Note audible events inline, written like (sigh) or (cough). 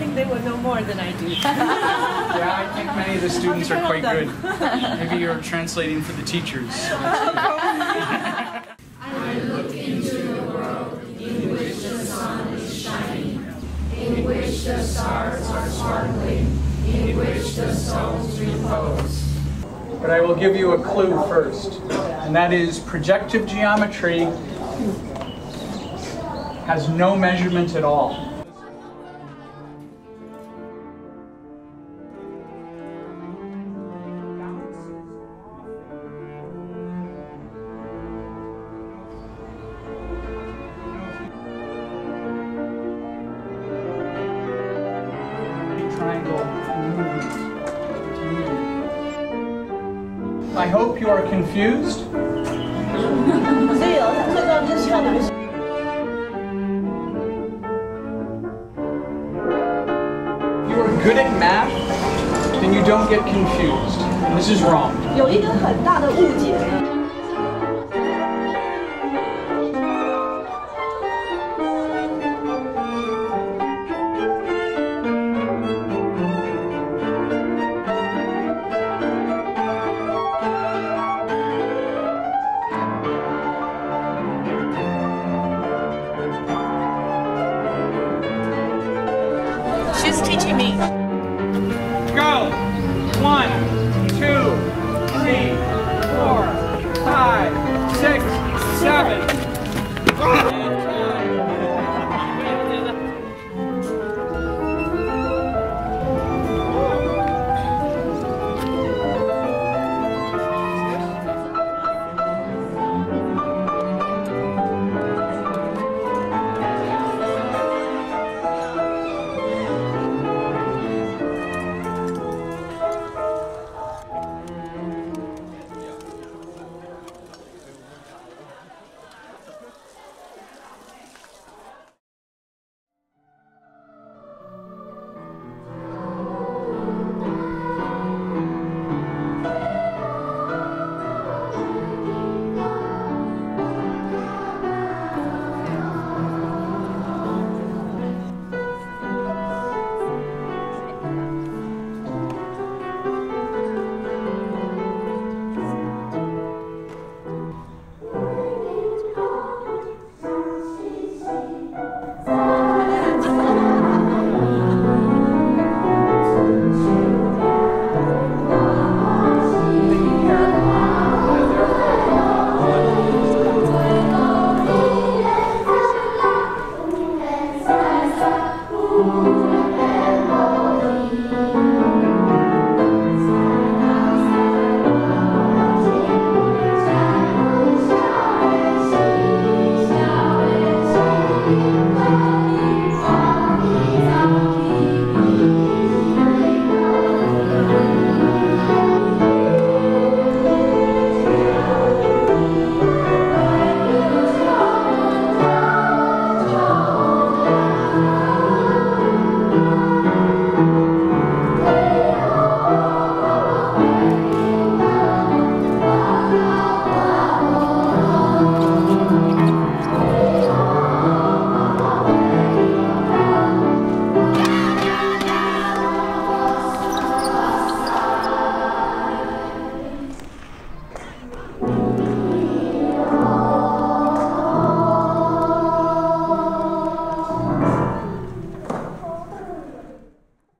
they will know more than I do. (laughs) Yeah, I think many of the students are quite good. Maybe you're translating for the teachers. (laughs) (laughs) I look into a world in which the sun is shining, in which the stars are sparkling, in which the souls repose. But I will give you a clue first, and that is projective geometry has no measurement at all. I hope you are confused. If you are good at math, then you don't get confused. And this is wrong. She's teaching me. Go! One, two, three, four, five, six, seven.